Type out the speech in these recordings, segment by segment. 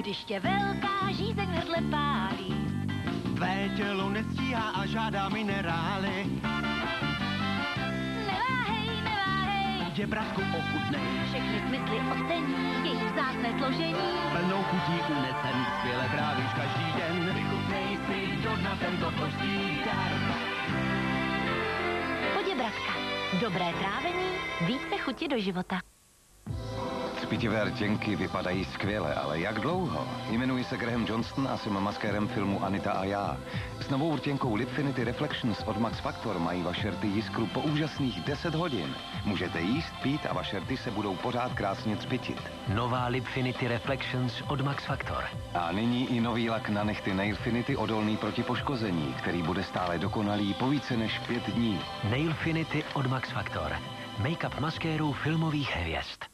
Když tě velká žízeň v hrdle pálí. Tvé tělo nestíhá a žádá minerály. Neváhej, neváhej, Děbratku ochutnej, všechny smysly ocení, jejich vzácné složení. plnou chutí unesen, skvěle trávíš každý den. Vychutnej si do dna tento boží dar. Poděbratka. Dobré trávení, více chuti do života. Cpitivé rtěnky vypadají skvěle, ale jak dlouho? Jmenuji se Graham Johnston a jsem maskérem filmu Anita a já. S novou rtěnkou Lipfinity Reflections od Max Factor mají vaše rty jiskru po úžasných 10 hodin. Můžete jíst, pít a vaše rty se budou pořád krásně cpitit. Nová Lipfinity Reflections od Max Factor. A nyní i nový lak na nechty Nailfinity odolný proti poškození, který bude stále dokonalý po více než pět dní. Nailfinity od Max Factor. Make-up maskérů filmových hvězd.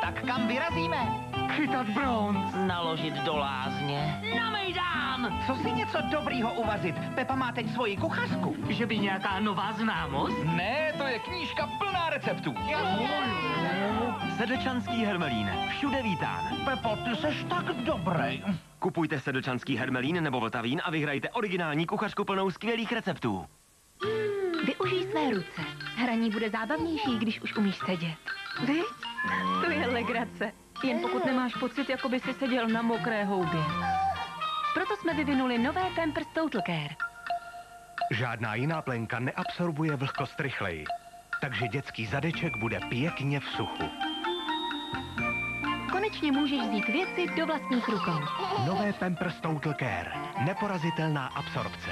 Tak kam vyrazíme? Chytat bronz. Naložit do lázně. Na Mejdán! Co si něco dobrýho uvařit? Pepa má teď svoji kuchařku. Že by nějaká nová známost? Ne, to je knížka plná receptů. Sedlčanský hermelín. Všude vítán. Pepo, ty seš tak dobrý. Kupujte sedlčanský hermelín nebo vltavín a vyhrajte originální kuchařku plnou skvělých receptů. Využij své ruce. Hraní bude zábavnější, když už umíš sedět. Viď? To je legrace. Jen pokud nemáš pocit, jako by si seděl na mokré houbě. Proto jsme vyvinuli nové Pampers Total Care. Žádná jiná plenka neabsorbuje vlhkost rychleji, takže dětský zadeček bude pěkně v suchu. Konečně můžeš vzít věci do vlastních rukou. Nové Pampers Total Care. Neporazitelná absorpce.